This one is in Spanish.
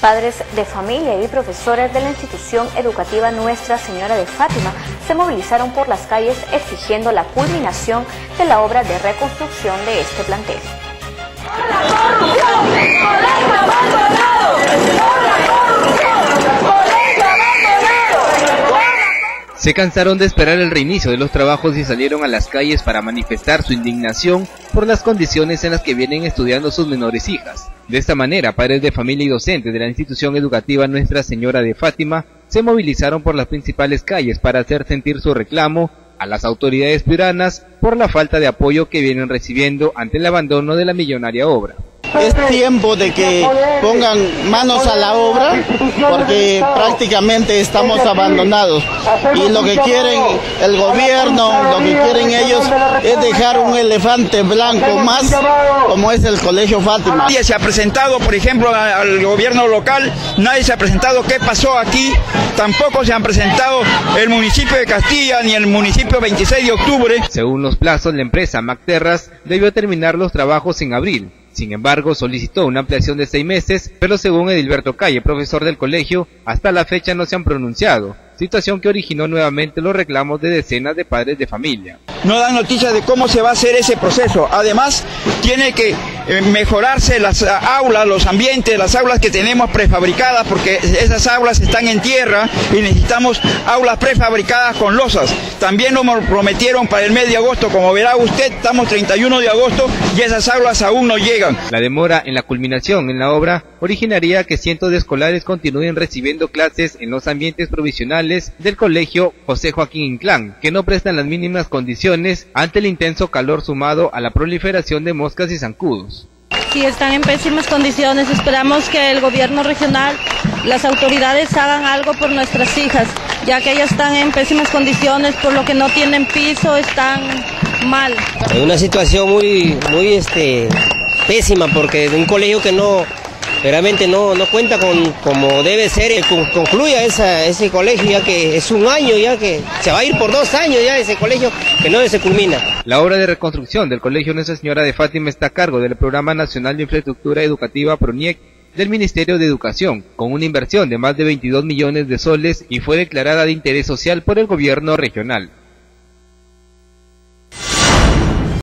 Padres de familia y profesores de la institución educativa Nuestra Señora de Fátima se movilizaron por las calles exigiendo la culminación de la obra de reconstrucción de este plantel. Se cansaron de esperar el reinicio de los trabajos y salieron a las calles para manifestar su indignación por las condiciones en las que vienen estudiando sus menores hijas. De esta manera, padres de familia y docentes de la institución educativa Nuestra Señora de Fátima se movilizaron por las principales calles para hacer sentir su reclamo a las autoridades piuranas por la falta de apoyo que vienen recibiendo ante el abandono de la millonaria obra. Es tiempo de que pongan manos a la obra porque prácticamente estamos abandonados y lo que quieren el gobierno, lo que quieren ellos es dejar un elefante blanco más como es el Colegio Fátima. Nadie se ha presentado, por ejemplo, al gobierno local, nadie se ha presentado qué pasó aquí, tampoco se han presentado el municipio de Castilla ni el municipio 26 de octubre. Según los plazos, la empresa Macterras debió terminar los trabajos en abril sin embargo, solicitó una ampliación de seis meses, pero según Edilberto Calle, profesor del colegio, hasta la fecha no se han pronunciado, situación que originó nuevamente los reclamos de decenas de padres de familia. No dan noticias de cómo se va a hacer ese proceso. Además, tiene que mejorarse las aulas, los ambientes, las aulas que tenemos prefabricadas, porque esas aulas están en tierra y necesitamos aulas prefabricadas con losas. También nos prometieron para el mes de agosto, como verá usted, estamos 31 de agosto y esas aulas aún no llegan. La demora en la culminación en la obra originaría que cientos de escolares continúen recibiendo clases en los ambientes provisionales del colegio José Joaquín Inclán, que no prestan las mínimas condiciones ante el intenso calor sumado a la proliferación de moscas y zancudos. Sí, están en pésimas condiciones. Esperamos que el gobierno regional, las autoridades hagan algo por nuestras hijas, ya que ellas están en pésimas condiciones, por lo que no tienen piso, están mal. Es una situación muy, muy este, pésima, porque de un colegio que no, realmente no, no cuenta con como debe ser, eh, concluya ese colegio ya que es un año ya que se va a ir por dos años ya ese colegio que no se culmina. La obra de reconstrucción del Colegio Nuestra Señora de Fátima está a cargo del Programa Nacional de Infraestructura Educativa PRONIEC del Ministerio de Educación, con una inversión de más de 22 millones de soles y fue declarada de interés social por el gobierno regional.